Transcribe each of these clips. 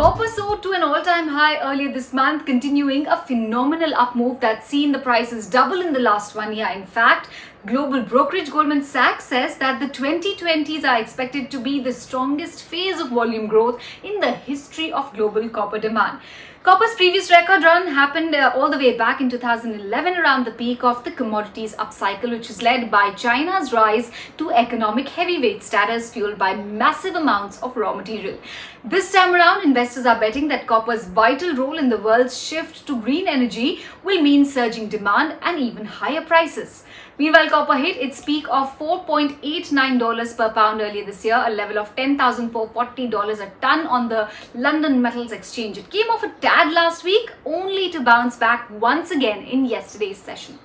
Copper soared to an all-time high earlier this month, continuing a phenomenal up move that's seen the prices double in the last one year. In fact, global brokerage Goldman Sachs says that the 2020s are expected to be the strongest phase of volume growth in the history of global copper demand. Copper's previous record run happened uh, all the way back in 2011 around the peak of the commodities upcycle which was led by China's rise to economic heavyweight status fueled by massive amounts of raw material. This time around, investors are betting that copper's vital role in the world's shift to green energy will mean surging demand and even higher prices. Meanwhile, copper hit its peak of $4.89 per pound earlier this year, a level of $10,440 a ton on the London Metals Exchange. It came off a tad last week, only to bounce back once again in yesterday's session.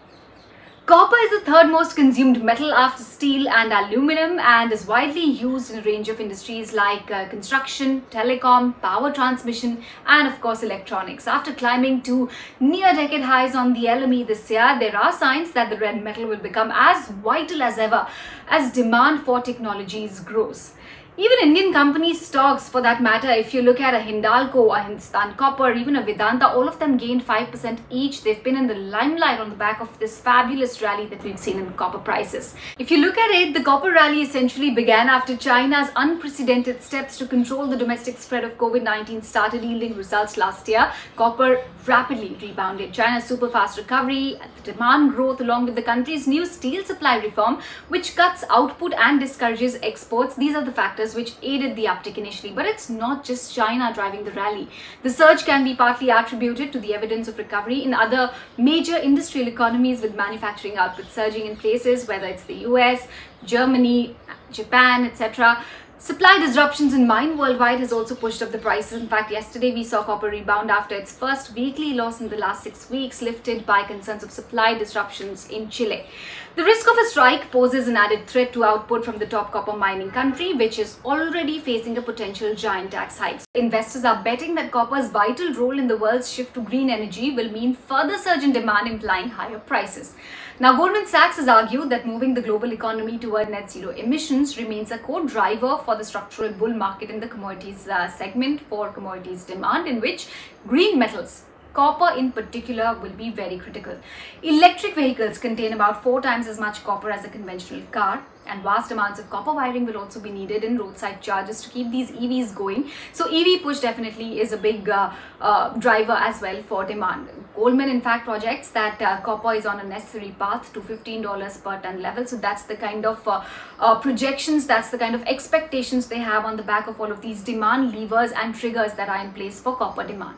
Copper is the third most consumed metal after steel and aluminum and is widely used in a range of industries like uh, construction, telecom, power transmission and of course electronics. After climbing to near decade highs on the LME this year, there are signs that the red metal will become as vital as ever as demand for technologies grows. Even Indian companies stocks for that matter, if you look at a Hindalco, a Hindustan Copper, even a Vedanta, all of them gained 5% each. They've been in the limelight on the back of this fabulous rally that we've seen in copper prices. If you look at it, the copper rally essentially began after China's unprecedented steps to control the domestic spread of COVID-19 started yielding results last year. Copper rapidly rebounded. China's super fast recovery, the demand growth along with the country's new steel supply reform, which cuts output and discourages exports. These are the factors factors which aided the uptick initially. But it's not just China driving the rally. The surge can be partly attributed to the evidence of recovery in other major industrial economies with manufacturing output surging in places, whether it's the US, Germany, Japan, etc. Supply disruptions in mine worldwide has also pushed up the prices. In fact, yesterday we saw copper rebound after its first weekly loss in the last six weeks, lifted by concerns of supply disruptions in Chile. The risk of a strike poses an added threat to output from the top copper mining country, which is already facing a potential giant tax hike. Investors are betting that copper's vital role in the world's shift to green energy will mean further surge in demand, implying higher prices. Now, Goldman Sachs has argued that moving the global economy toward net zero emissions remains a core driver for the structural bull market in the commodities uh, segment for commodities demand, in which green metals copper in particular will be very critical. Electric vehicles contain about four times as much copper as a conventional car and vast amounts of copper wiring will also be needed in roadside charges to keep these EVs going. So EV push definitely is a big uh, uh, driver as well for demand. Goldman in fact projects that uh, copper is on a necessary path to $15 per ton level. So that's the kind of uh, uh, projections, that's the kind of expectations they have on the back of all of these demand levers and triggers that are in place for copper demand.